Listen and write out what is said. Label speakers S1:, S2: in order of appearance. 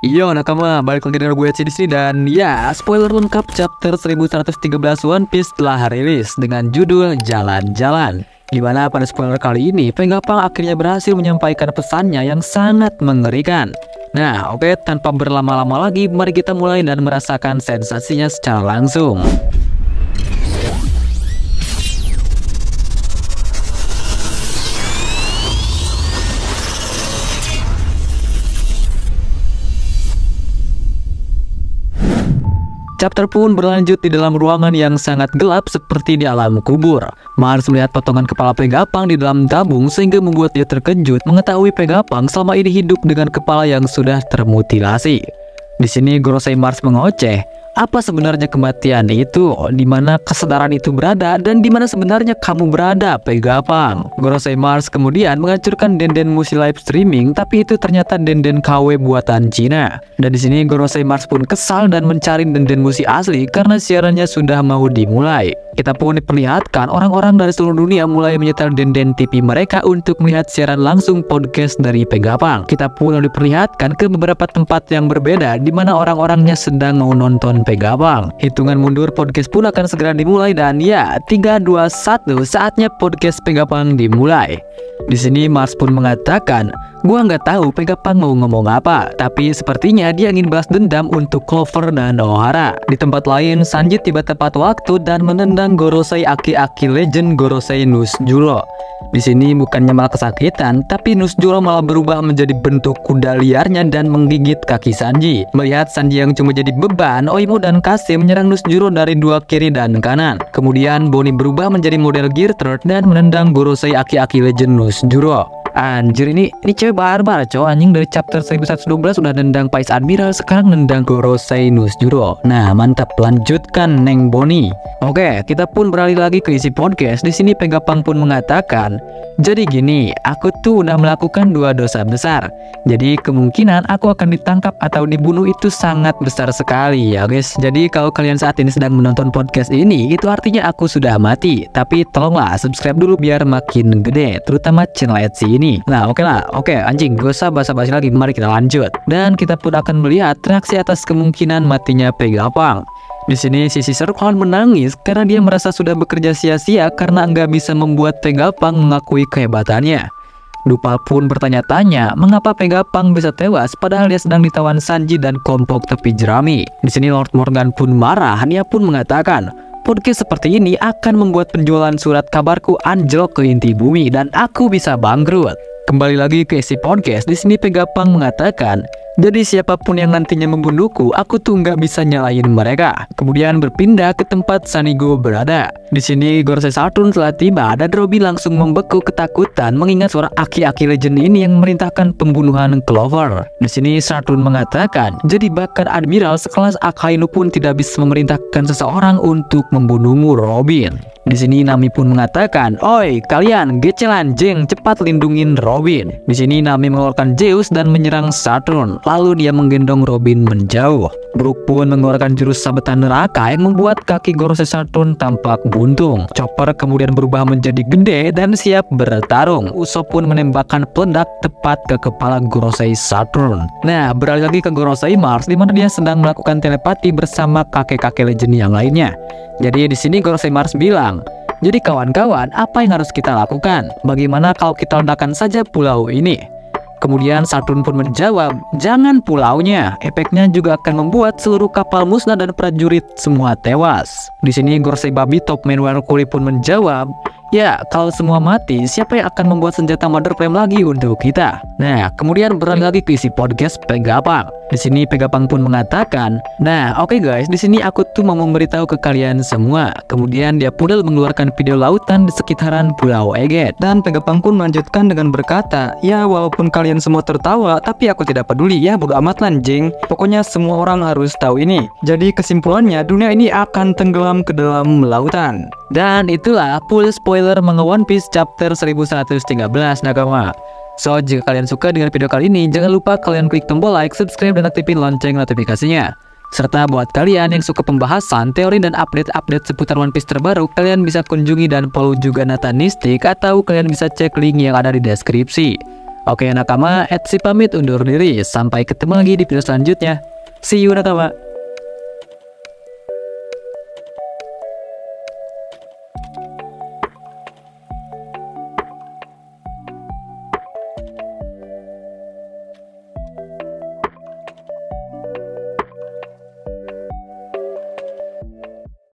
S1: Yo nakama, balik lagi dengan gue di sini dan ya spoiler lengkap chapter 1113 One Piece telah rilis dengan judul Jalan-Jalan. Gimana pada spoiler kali ini, Vegapunk akhirnya berhasil menyampaikan pesannya yang sangat mengerikan. Nah, oke, tanpa berlama-lama lagi, mari kita mulai dan merasakan sensasinya secara langsung. Chapter pun berlanjut di dalam ruangan yang sangat gelap seperti di alam kubur. Mars melihat potongan kepala Pegapang di dalam tabung sehingga membuat dia terkejut mengetahui Pegapang selama ini hidup dengan kepala yang sudah termutilasi. Di sini Gorosei Mars mengoceh, apa sebenarnya kematian itu, di mana kesadaran itu berada, dan di mana sebenarnya kamu berada, Pegapang. Gorosei Mars kemudian menghancurkan denden musi live streaming, tapi itu ternyata denden KW buatan Cina. Dan di sini Gorosei Mars pun kesal dan mencari denden musi asli karena siarannya sudah mau dimulai. Kita pun diperlihatkan orang-orang dari seluruh dunia mulai menyetel denden TV mereka untuk melihat siaran langsung podcast dari Pegapang. Kita pun diperlihatkan ke beberapa tempat yang berbeda di mana orang-orangnya sedang mau nonton Pegabang. Hitungan mundur podcast pun akan segera dimulai dan ya, 3 2 1 saatnya podcast Pegabang dimulai. Di sini Mars pun mengatakan, gua nggak tahu Pegapang mau ngomong apa, tapi sepertinya dia ingin balas dendam untuk Clover dan Ohara. Di tempat lain, Sanji tiba tepat waktu dan menendang Gorosei aki-aki legend Gorosei Nusjuro. Di sini bukannya malah kesakitan, tapi Nusjuro malah berubah menjadi bentuk kuda liarnya dan menggigit kaki Sanji. Melihat Sanji yang cuma jadi beban, Oimo dan Kase menyerang Nusjuro dari dua kiri dan kanan. Kemudian Bonnie berubah menjadi model Gear Third dan menendang Gorosei aki-aki legend Nus Juro Anjir ini ini cewek barbar cowok anjing dari chapter 1112 udah nendang Pais Admiral sekarang nendang Gorosei Juro. Nah mantap lanjutkan Neng Boni. Oke kita pun beralih lagi ke isi podcast. Di sini Pegapang pun mengatakan jadi gini aku tuh udah melakukan dua dosa besar. Jadi kemungkinan aku akan ditangkap atau dibunuh itu sangat besar sekali ya guys. Jadi kalau kalian saat ini sedang menonton podcast ini itu artinya aku sudah mati. Tapi tolonglah subscribe dulu biar makin gede terutama channel Etsy ini. Nah, oke lah. Oke, anjing, gak usah basa-basi lagi. Mari kita lanjut. Dan kita pun akan melihat reaksi atas kemungkinan matinya Pegapang. Di sini sisi Serkon menangis karena dia merasa sudah bekerja sia-sia karena nggak bisa membuat Pegapang mengakui kehebatannya. Dupa pun bertanya-tanya mengapa Pegapang bisa tewas padahal dia sedang ditawan Sanji dan kelompok tepi jerami. Di sini Lord Morgan pun marah, dia pun mengatakan, Podcast seperti ini akan membuat penjualan surat kabarku anjlok ke inti bumi dan aku bisa bangkrut. Kembali lagi ke isi podcast, di sini Pegapang mengatakan, jadi siapa pun yang nantinya membunuhku, aku tuh nggak bisa nyalain mereka. Kemudian berpindah ke tempat Sanigo berada. Di sini Gorosei Saturn telah tiba dan Robby langsung membeku ketakutan mengingat suara aki-aki legend ini yang memerintahkan pembunuhan Clover. Di sini Saturn mengatakan, jadi bahkan Admiral sekelas Akainu pun tidak bisa memerintahkan seseorang untuk membunuhmu Robin. Di sini Nami pun mengatakan, "Oi, kalian gecelan jeng, cepat lindungin Robin." Di sini Nami mengeluarkan Zeus dan menyerang Saturn. Lalu dia menggendong Robin menjauh. Brook pun mengeluarkan jurus sabetan neraka yang membuat kaki Gorosei Saturn tampak buntung. Chopper kemudian berubah menjadi gede dan siap bertarung. Usopp pun menembakkan peledak tepat ke kepala Gorosei Saturn. Nah, beralih lagi ke Gorosei Mars di mana dia sedang melakukan telepati bersama kakek-kakek legend yang lainnya. Jadi di sini Gorosei Mars bilang, jadi kawan-kawan, apa yang harus kita lakukan? Bagaimana kalau kita ledakan saja pulau ini? Kemudian Saturn pun menjawab, jangan pulaunya, efeknya juga akan membuat seluruh kapal musnah dan prajurit semua tewas. Di sini Gorsei Babi Top Man Warkuri pun menjawab, Ya, kalau semua mati, siapa yang akan membuat senjata Mother Flame lagi untuk kita? Nah, kemudian beralih lagi ke isi podcast Pegapang. Di sini Pegapang pun mengatakan, "Nah, oke okay guys, di sini aku tuh mau memberitahu ke kalian semua." Kemudian dia pun mengeluarkan video lautan di sekitaran Pulau Eget. Dan Pegapang pun melanjutkan dengan berkata, "Ya, walaupun kalian semua tertawa, tapi aku tidak peduli ya, bodo amat lanjing. Pokoknya semua orang harus tahu ini." Jadi kesimpulannya, dunia ini akan tenggelam ke dalam lautan. Dan itulah full spoiler mengenai One Piece chapter 1113 nakama. So, jika kalian suka dengan video kali ini, jangan lupa kalian klik tombol like, subscribe, dan aktifin lonceng notifikasinya. Serta buat kalian yang suka pembahasan, teori, dan update-update seputar One Piece terbaru, kalian bisa kunjungi dan follow juga Natanistik atau kalian bisa cek link yang ada di deskripsi. Oke nakama, Etsy pamit undur diri. Sampai ketemu lagi di video selanjutnya. See you nakama.